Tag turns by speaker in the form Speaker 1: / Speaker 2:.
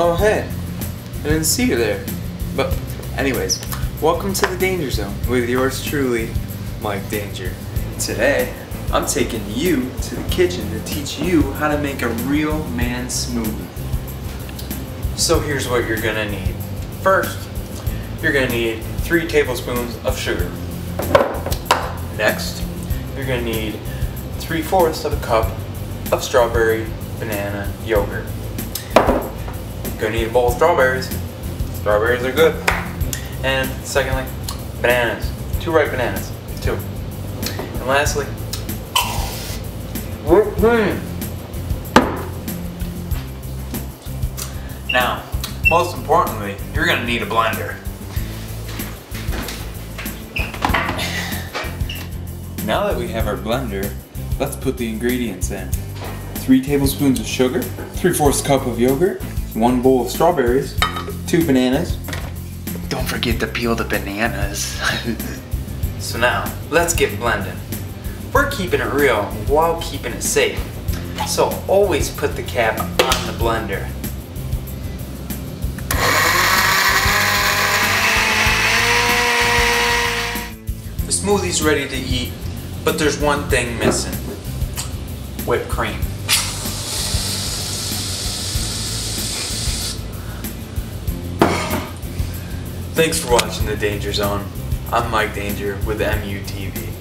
Speaker 1: Oh, hey. I didn't see you there. But, anyways, welcome to the Danger Zone with yours truly, Mike Danger. Today, I'm taking you to the kitchen to teach you how to make a real man smoothie. So here's what you're gonna need. First, you're gonna need three tablespoons of sugar. Next, you're gonna need three fourths of a cup of strawberry banana yogurt. Gonna need a bowl of strawberries. Strawberries are good. And secondly, bananas. Two ripe bananas. Two. And lastly, whipped cream. Now, most importantly, you're gonna need a blender. Now that we have our blender, let's put the ingredients in. Three tablespoons of sugar, three fourths cup of yogurt, one bowl of strawberries, two bananas.
Speaker 2: Don't forget to peel the bananas.
Speaker 1: So now, let's get blending. We're keeping it real while keeping it safe. So always put the cap on the blender. The smoothie's ready to eat, but there's one thing missing. Whipped cream. Thanks for watching The Danger Zone. I'm Mike Danger with MUTV.